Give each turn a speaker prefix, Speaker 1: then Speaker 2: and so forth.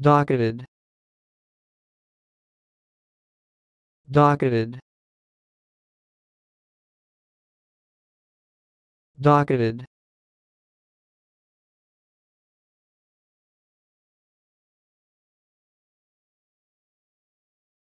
Speaker 1: docketed. Docketed. Docketed.